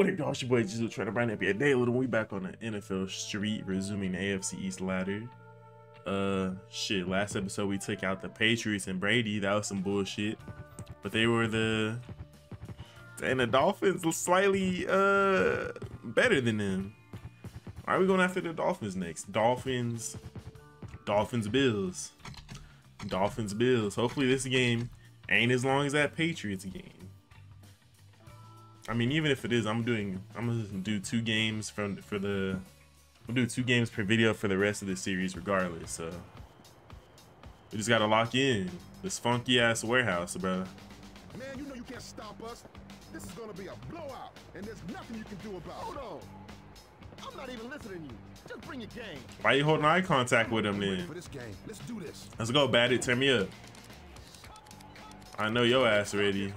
What up, y'all? It's your boy trying to bring up your day little. We back on the NFL street, resuming AFC East ladder. Uh, shit. Last episode we took out the Patriots and Brady. That was some bullshit. But they were the and the Dolphins slightly uh better than them. Why are we going after the Dolphins next? Dolphins, Dolphins, Bills, Dolphins, Bills. Hopefully this game ain't as long as that Patriots game. I mean, even if it is, I'm doing. I'm gonna do two games from for the. We'll do two games per video for the rest of the series, regardless. So we just gotta lock in this funky ass warehouse, bro. Man, you know you can't stop us. This is gonna be a blowout, and there's nothing you can do about it. Hold on. I'm not even listening to you. Just bring your game. Why you holding eye contact with him then? For this game, let's do this. Let's go, Batty. Turn me up. I know your ass ready.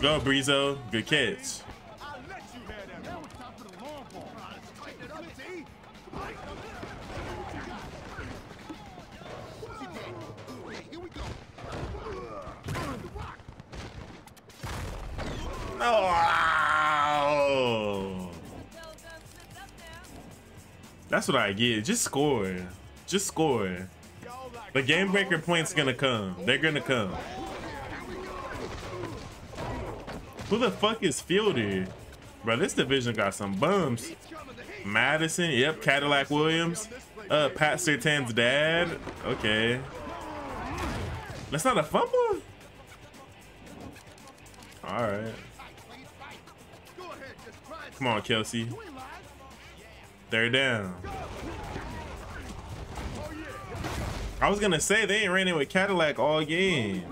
Go, Breezo. Good catch. Oh! That's what I get. Just score. Just score. The game breaker point's gonna come. They're gonna come. Who the fuck is Fielder? Bro, this division got some bums. Madison, yep, Cadillac Williams. Uh, Pat Surtain's dad. Okay. That's not a fumble? Alright. Come on, Kelsey. They're down. I was gonna say they ain't running with Cadillac all game.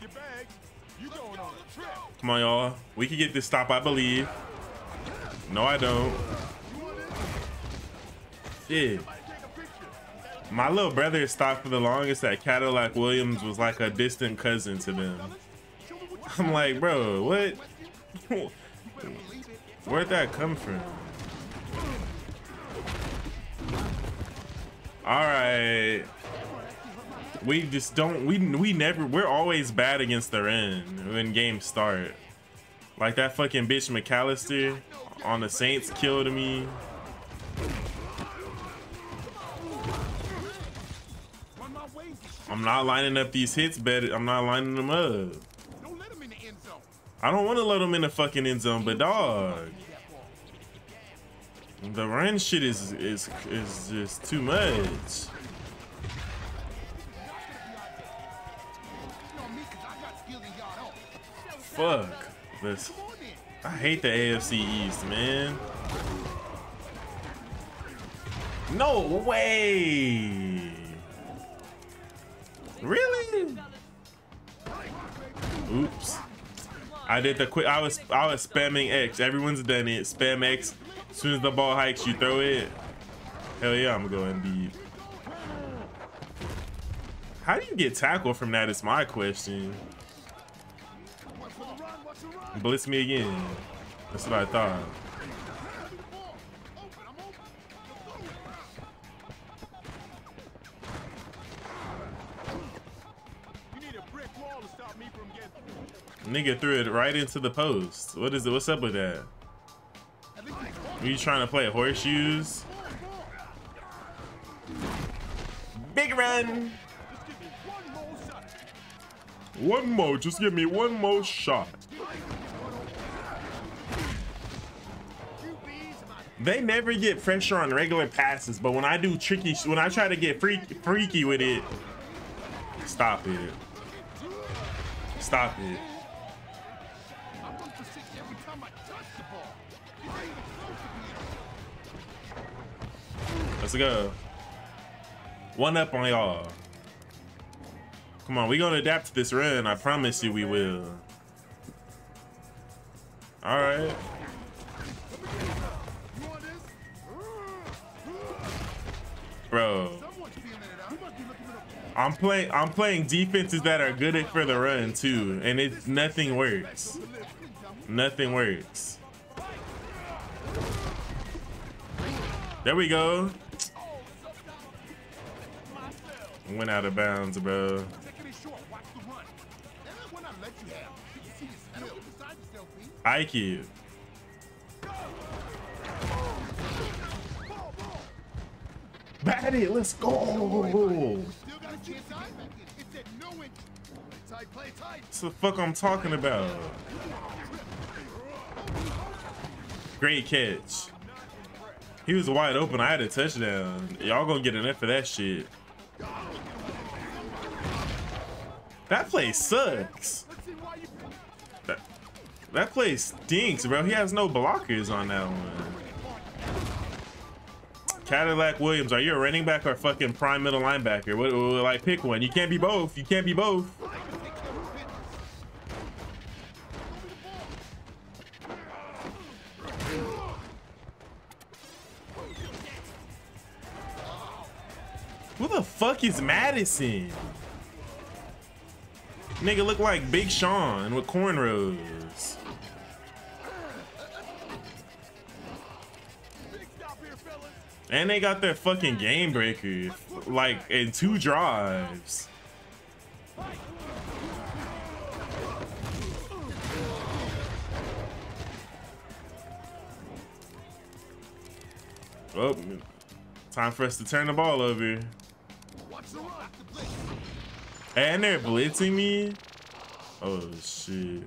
What? Come on, y'all. We can get this stop, I believe. No, I don't. Yeah. My little brother stopped for the longest at Cadillac Williams was like a distant cousin to them. I'm like, bro, what? Where'd that come from? All right. We just don't, we, we never, we're always bad against the run when games start. Like that fucking bitch McAllister on the Saints killed me. I'm not lining up these hits better. I'm not lining them up. I don't want to let them in the fucking end zone, but dog. The run shit is is is just too much. Fuck this. I hate the AFC East, man. No way. Really? Oops. I did the quick. I was I was spamming X. Everyone's done it. Spam X. As soon as the ball hikes, you throw it. Hell yeah, I'm going deep. How do you get tackled from that? Is my question. Blitz me again. That's what I thought. Nigga threw it right into the post. What is it? What's up with that? Are you trying to play horseshoes? Big run! One more, just give me one more shot. They never get pressure on regular passes, but when I do tricky, when I try to get freaky, freaky with it, stop it. Stop it. Let's go. One up on y'all. Come on, we gonna adapt to this run. I promise you we will. All right. Bro. I'm playing I'm playing defenses that are good at for the run too, and it's nothing works. Nothing works. There we go. Went out of bounds, bro. Taking Play tight, play tight. What's the fuck I'm talking about? Great catch. He was wide open. I had a touchdown. Y'all gonna get enough for that shit. That play sucks. Let's. That, that play stinks, bro. He has no blockers on that one. Cadillac Williams, are you a running back or fucking prime middle linebacker? What, what- like, pick one. You can't be both. You can't be both. Who the fuck is Madison? Nigga look like Big Sean with cornrows. And they got their fucking game breaker, like in two drives. Oh, time for us to turn the ball over. And they're blitzing me. Oh shit.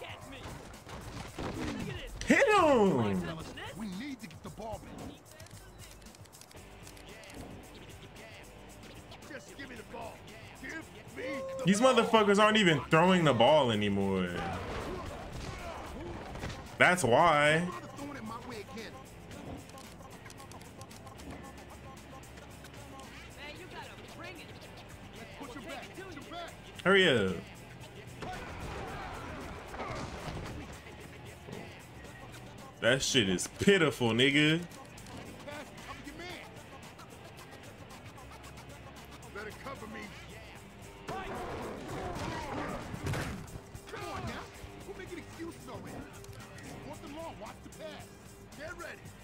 Catch me. Look at this. Hit him! Some of this. We need to get the ball back. Just give me the ball. Give me the These motherfuckers aren't even throwing the ball anymore. That's why. That shit is pitiful, nigga.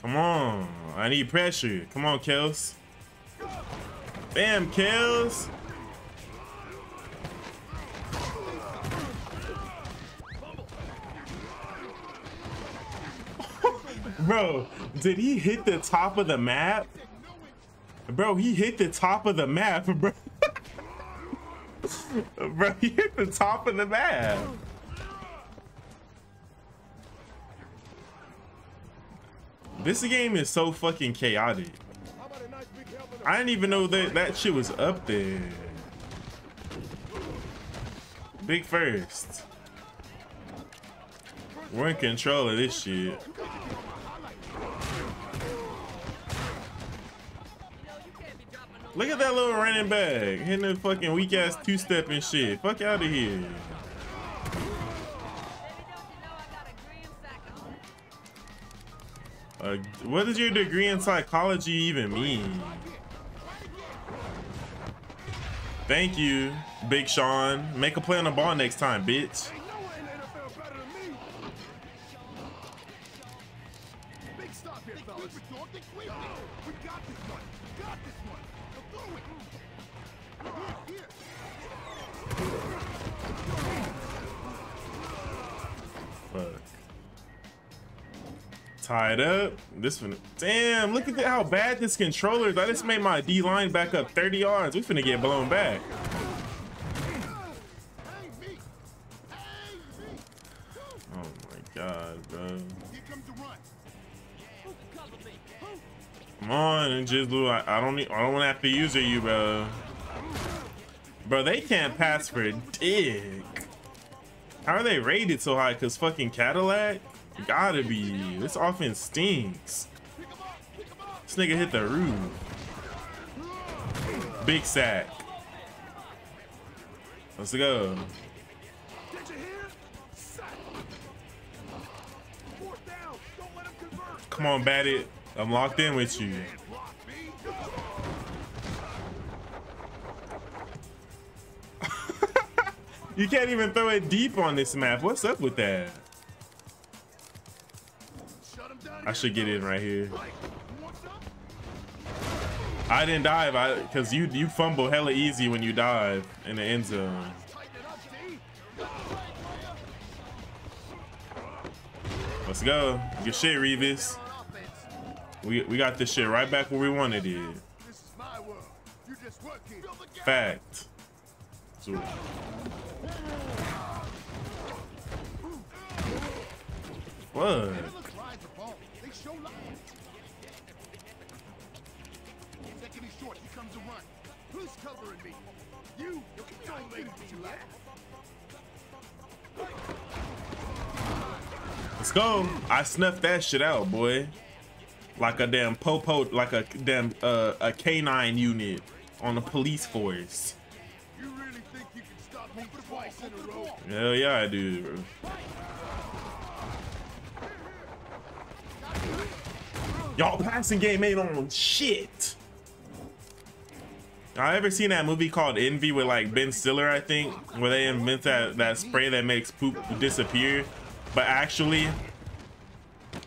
Come on. I need pressure. Come on, Kels. Bam, Kels. Bro, did he hit the top of the map? Bro, he hit the top of the map, bro. bro, he hit the top of the map. This game is so fucking chaotic. I didn't even know that that shit was up there. Big first. We're in control of this shit. Look at that little running back hitting the fucking weak ass two step and shit. Fuck out of here. Uh, what does your degree in psychology even mean? Thank you, Big Sean. Make a play on the ball next time, bitch. Tied up. This one. Damn, look at how bad this controller is. I just made my D line back up 30 yards. We finna get blown back. Oh my god, bro. Come on, and. I, I don't need, I don't want to have to use you, bro. Bro, they can't pass for dick. How are they rated so high? Cause fucking Cadillac? Gotta be. This offense stinks. This nigga hit the roof. Big sack. Let's go. Come on, bat it. I'm locked in with you. You can't even throw it deep on this map. What's up with that? I should get in right here. I didn't dive, I because you you fumble hella easy when you dive in the end zone. Let's go. Good shit, Revis. We we got this shit right back where we wanted it. Fact. So, what? Covering me? You. Don't make me laugh. Let's go. I snuffed that shit out, boy. Like a damn popo, like a damn uh, a canine unit on the police force. You really think you can stop me twice in a row? Hell yeah, I do. Bro. Y'all passing game ain't on shit. I ever seen that movie called Envy with like Ben Stiller, I think, where they invent that that spray that makes poop disappear, but actually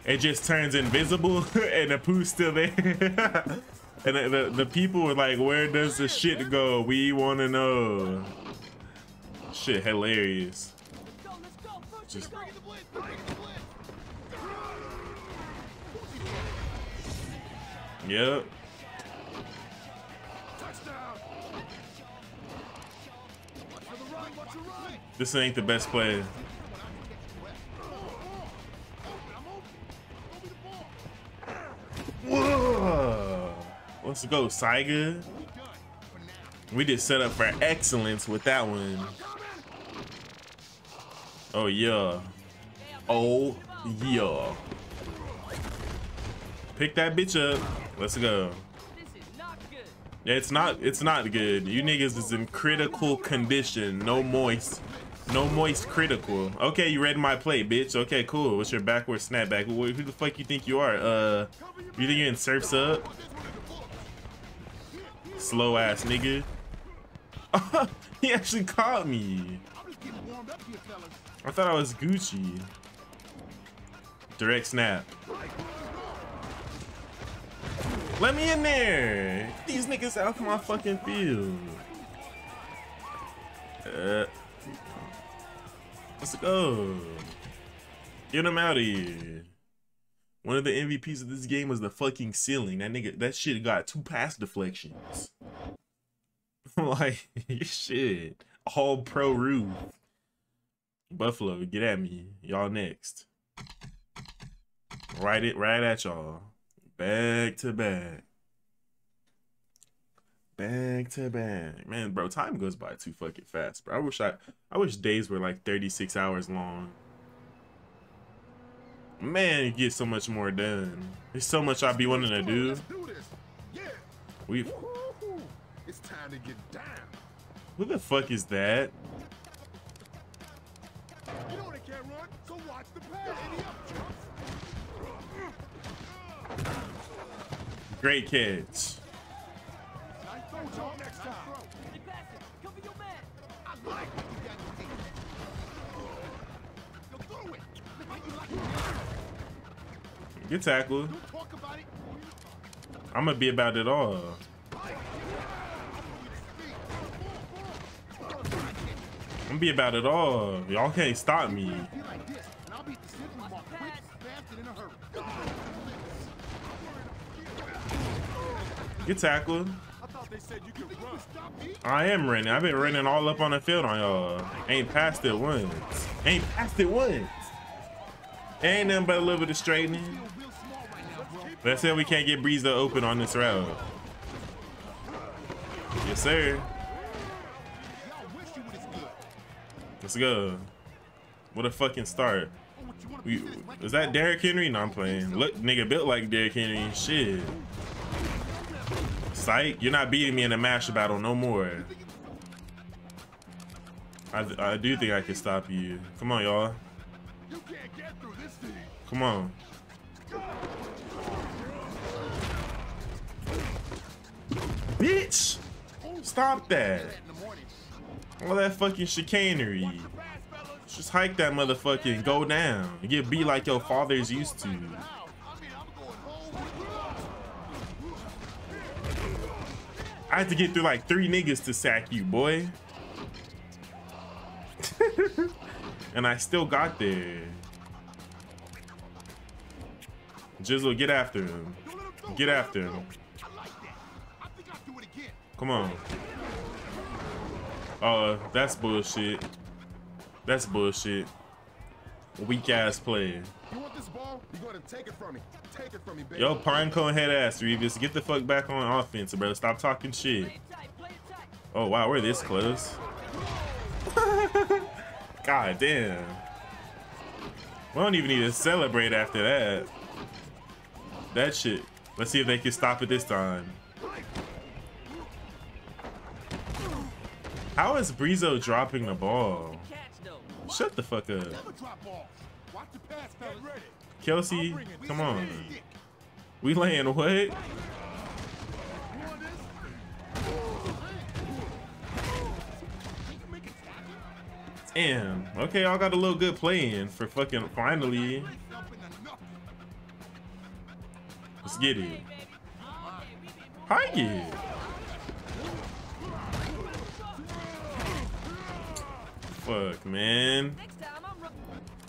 it just turns invisible and the poo's still there. and the, the, the people were like, where does the shit go? We want to know. Shit, hilarious. Just-. Yep. This ain't the best play. Whoa. Let's go, Saiga. We just set up for excellence with that one. Oh yeah. Oh yeah. Pick that bitch up. Let's go. Yeah, it's not it's not good. You niggas is in critical condition. No moist. No moist critical. Okay, you read my play, bitch. Okay, cool. What's your backward snapback? Who the fuck you think you are? Uh you think you're in surfs up? Slow ass nigga. he actually caught me. I thought I was Gucci. Direct snap. Let me in there. These niggas out of my fucking field. Uh, let's go. Get him out of here. One of the MVPs of this game was the fucking ceiling. That nigga, that shit got two pass deflections. like, shit. All pro roof. Buffalo, get at me. Y'all next. Right it right at y'all. Back to back. Back to back. Man, bro, time goes by too fucking fast, bro. I wish I I wish days were like 36 hours long. Man, you get so much more done. There's so much I'd be wanting to do. Let's do this. Yeah. We. It's time to get down. who the fuck is that? You know they can't run, so watch the pass. Any up, chumps. Great catch. Good tackle. I'm gonna be about it all. I'm gonna be about it all. Y'all can't stop me. Get tackled. I am running. I've been running all up on the field on y'all. Ain't passed it once. Ain't passed it once. Ain't nothing but a little bit of straightening. Let's say we can't get Breeza open on this route. Yes, sir. Let's go. What a fucking start. We, is that Derrick Henry? No, I'm playing. Look, nigga built like Derrick Henry. Shit. Psych, you're not beating me in a mash battle no more. I, I do think I can stop you. Come on, y'all. Come on. Bitch! Stop that. All that fucking chicanery. Just hike that motherfucker and go down. And get beat like your father's used to. I had to get through like three niggas to sack you, boy. and I still got there. Jizzle, get after him. Get after him Come on. Uh, that's bullshit. That's bullshit. Weak ass play. You want this ball? You're going to take it from me. Take it from me, baby. Yo, pine cone head ass, Revis. Get the fuck back on offense, bro. Stop talking shit. Play it tight, play it tight. Oh wow, we're this close. God damn. We don't even need to celebrate after that. That shit. Let's see if they can stop it this time. How is Brizo dropping the ball? Shut the fuck up. Never drop balls. Watch the pass, fellas. Get ready. Kelsey, come on. ready to kick. We laying what? You want this? You can make it tap. Damn. Okay, y'all got a little good play in for fucking finally. Yourself in the knuckle. Let's get it. Hey, baby. All day we been moving. Hike it. Fuck, man. Next time I'm ru-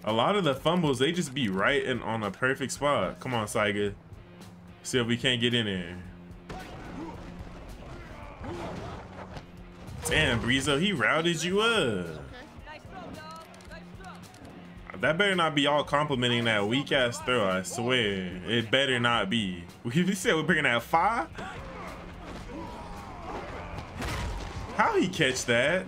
A lot of the fumbles, they just be right and on a perfect spot. Come on, Saiga. See if we can't get in there. Damn, Brizo, he routed you up. Nice throw, dog. Nice throw. That better not be all complimenting that weak ass throw, I swear. It better not be. We said we're bringing that five? How he catch that?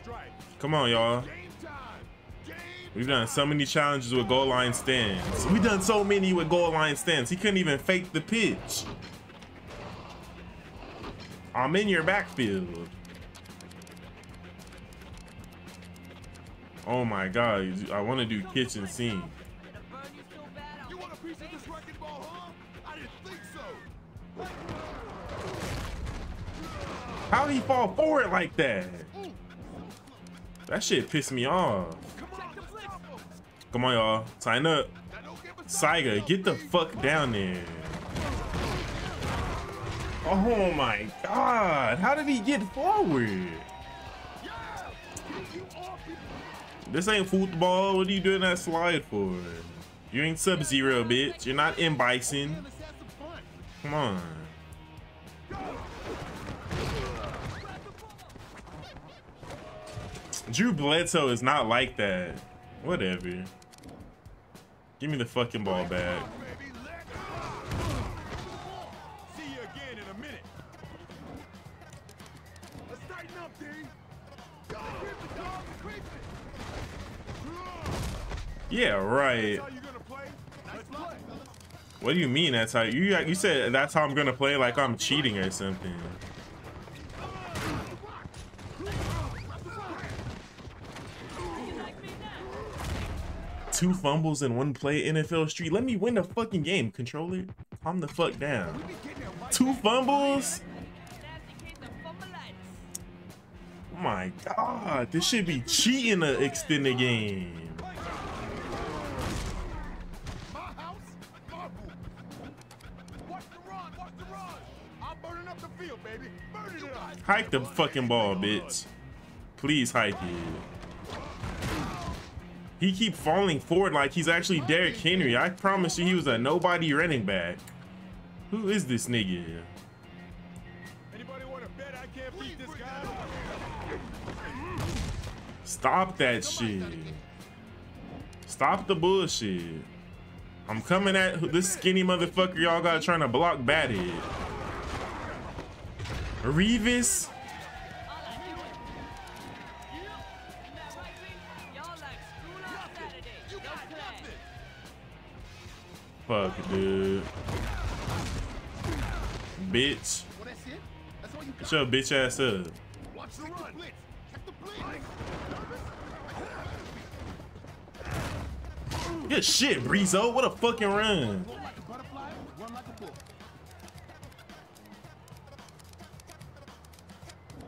Stripes. Come on, y'all. Game time. Game We've done so many challenges with goal line stands. We've done so many with goal line stands. He couldn't even fake the pitch. I'm in your backfield. Oh my god, I want to do kitchen sink. It'll burn you so bad I'll You want a piece of this wrecking ball, huh? I didn't think so. How'd he fall forward like that? That shit pissed me off. Come on, y'all. Sign up. Saiga, get the fuck down there. Oh my god. How did he get forward? This ain't football. What are you doing that slide for? You ain't Sub Zero, bitch. You're not in Bison. Come on. Drew Bledsoe is not like that. Whatever. Give me the fucking ball back. Yeah, right. What do you mean that's how you you said that's how I'm gonna play like I'm cheating or something. Like me now. Two fumbles in one play NFL Street. Let me win the fucking game, controller. Calm the fuck down. Two fumbles? Oh my god, this should be cheating to extend the game. Hike the fucking ball, bitch. Please hike it. He keep falling forward like he's actually Derrick Henry. I promise you he was a nobody running back. Who is this nigga? Anybody want to bet I can't beat this guy? Stop that shit. Stop the bullshit. I'm coming at this skinny motherfucker y'all got trying to block batted. Revis? Fuck, dude. bitch. Well, that's it. That's all you got. Shut your bitch ass up. Watch the run. Check the blitz. Good shit, Breezo. What a fucking run. Float like a butterfly, run like a bull.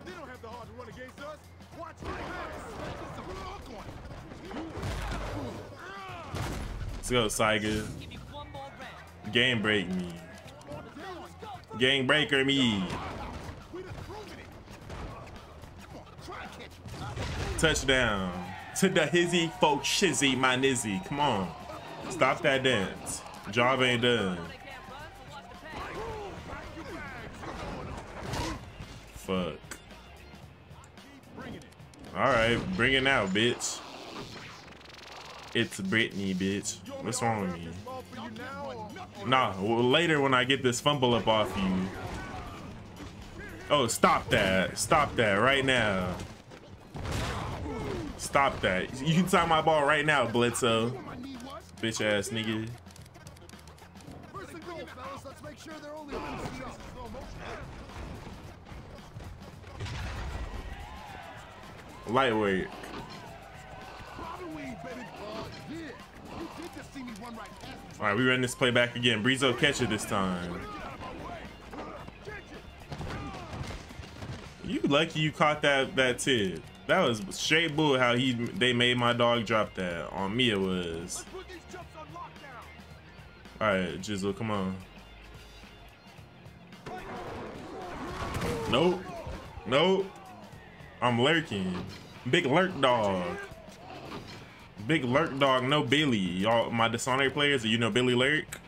They don't have the heart to run against us. Watch my pass. It's a hook on it. Let's go, Saiga. Game break me. Gang breaker me. Touchdown. To the hizzy folk shizzy my nizzy. Come on. Stop that dance. Job ain't done. Fuck. Alright, bring it now, bitch. It's Britney, bitch. What's wrong with me? Nah, well, later when I get this fumble up off you. Oh, stop that. Stop that right now. Stop that. You can tie my ball right now, was. Bitch ass nigga. First All right, we run this play back again. Breezo catch it this time. You lucky you caught that that tip. That was straight bull how he they made my dog drop that. On me it was. Let's put these jumps on lockdown. All right, Jizzle, come on. Nope. Nope. I'm lurking. Big lurk dog. Big lurk dog, no Billy. Y'all, my Dishonored players, you know Billy Lurk?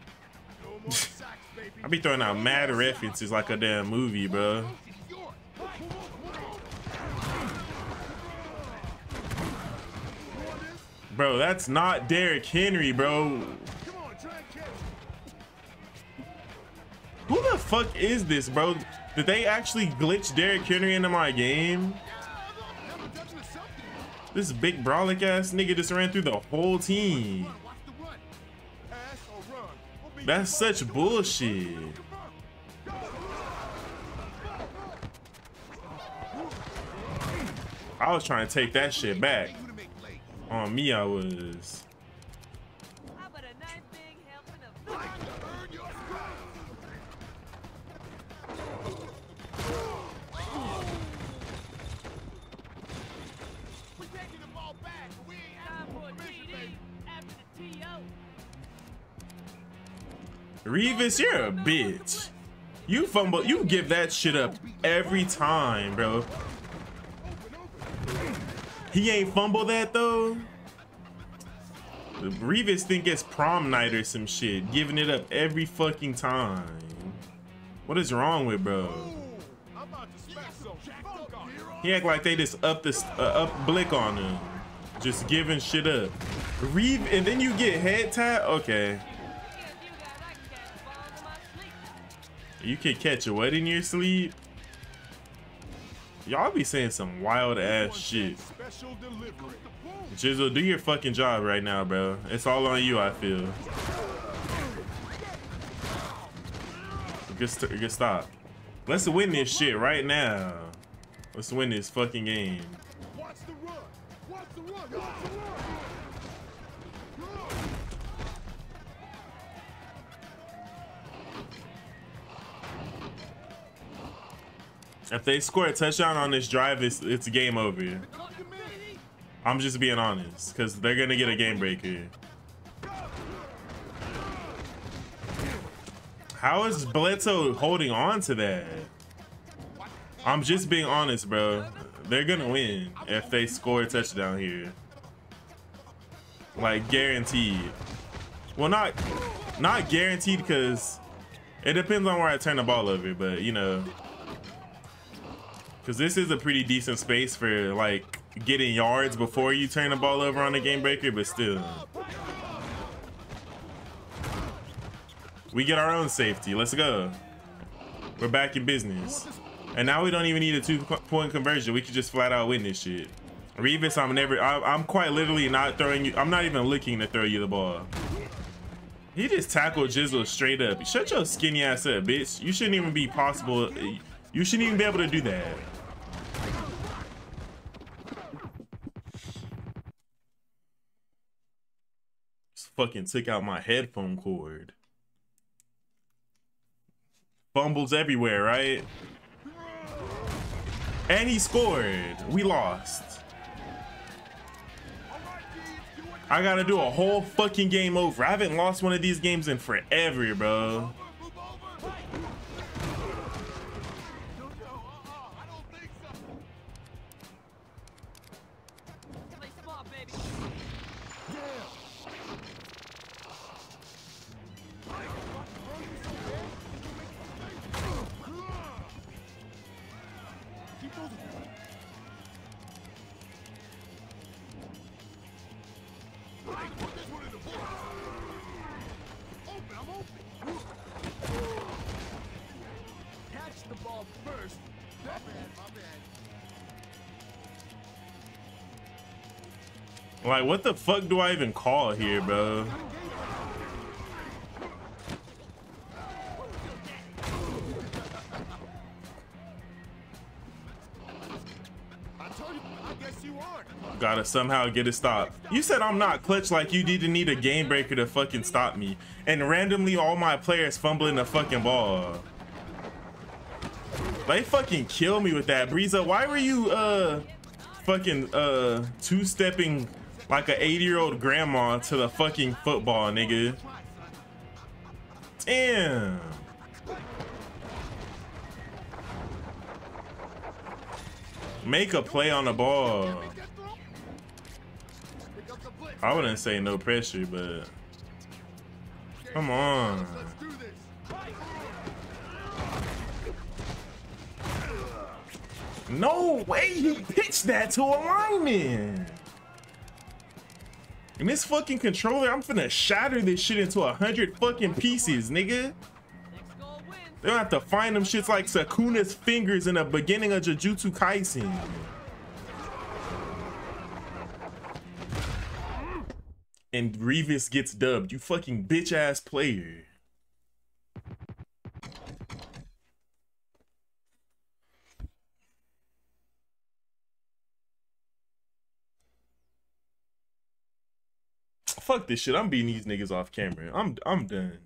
I be throwing out mad references like a damn movie, bro. Bro, that's not Derrick Henry, bro. Who the fuck is this, bro? Did they actually glitch Derrick Henry into my game? This big brolic ass nigga just ran through the whole team. That's such bullshit. I was trying to take that shit back. On me, I was. TO? You're a bitch. You fumble, you give that shit up every time, bro. He ain't fumble that though. Revis think it's prom night or some shit, giving it up every fucking time. What is wrong with bro? He act like they just up this uh, up blick on him, just giving shit up. Reeve, and then you get head tap. Okay, you can catch a what in your sleep. Y'all be saying some wild ass shit. Jizzle, do your fucking job right now, bro. It's all on you, I feel. Good, st- good stop. Let's win this shit right now. Let's win this fucking game. If they score a touchdown on this drive, it's, it's game over. I'm just being honest, because they're going to get a game breaker. How is Bledsoe holding on to that? I'm just being honest, bro. They're going to win if they score a touchdown here. Like, guaranteed. Well, not not guaranteed because it depends on where I turn the ball over, but, you know. Because this is a pretty decent space for, like, getting yards before you turn the ball over on the game breaker, but still. We get our own safety. Let's go. We're back in business. And now we don't even need a two-point conversion. We could just flat out win this shit. Revis, I'm never. I, I'm quite literally not throwing you. I'm not even looking to throw you the ball. He just tackled Jizzle straight up. Shut your skinny ass up, bitch. You shouldn't even be possible. You shouldn't even be able to do that. Fucking took out my headphone cord. Fumbles everywhere, right? And he scored. We lost. I gotta do a whole fucking game over. I haven't lost one of these games in forever, bro. First. My bad, my bad. Like, what the fuck do I even call here, bro? Gotta somehow get it stopped. You said I'm not clutch like you didn't need a game breaker to fucking stop me. And randomly all my players fumbling the fucking ball. They fucking kill me with that. Breeza, why were you uh fucking uh two-stepping like an 80-year-old grandma to the fucking football, nigga? Damn. Make a play on the ball. I wouldn't say no pressure, but come on. Let's do this. No way he pitched that to a lineman. And this fucking controller, I'm finna shatter this shit into a hundred fucking pieces, nigga. They don't have to find them shits like Sukuna's fingers in the beginning of Jujutsu Kaisen. And Revis gets dubbed, you fucking bitch ass player. This shit. I'm beating these niggas off camera. I'm I'm done.